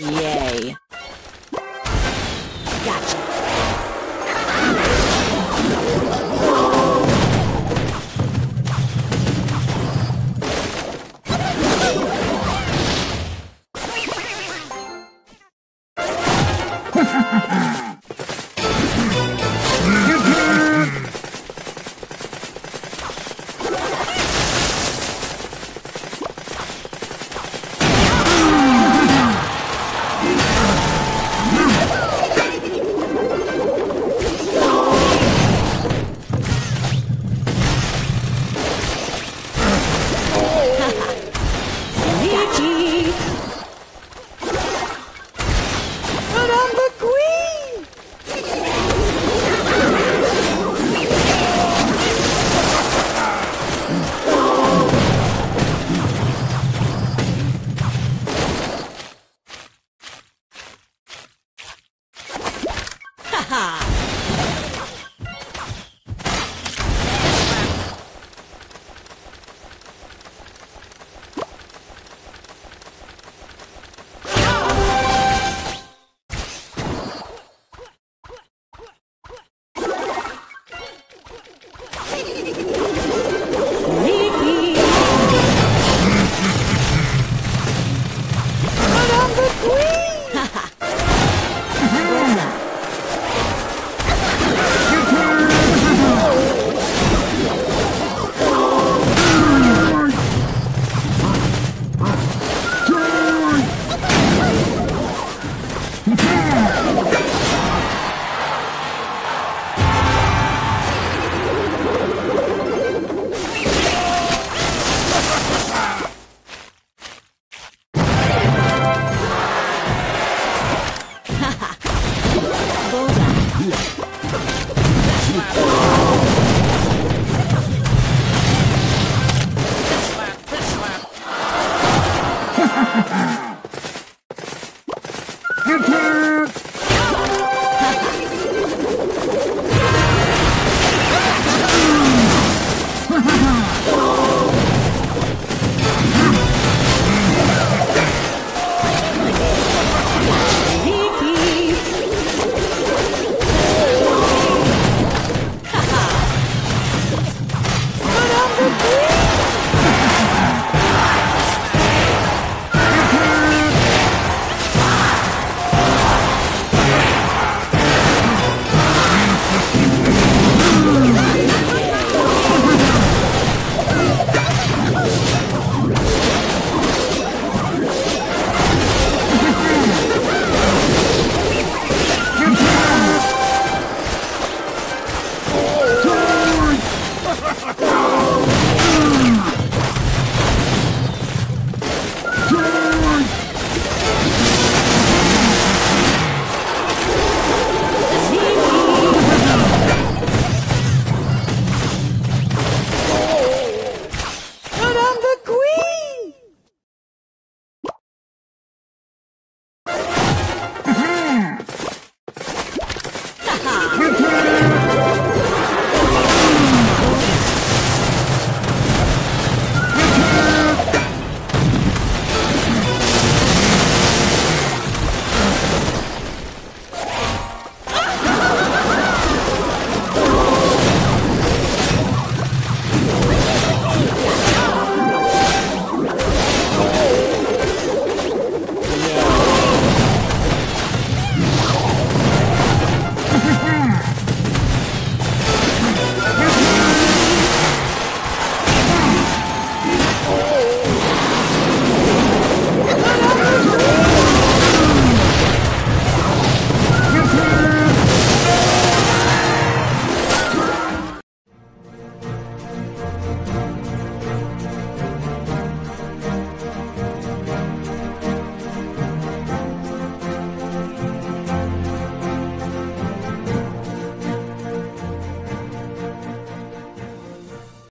yay. ha.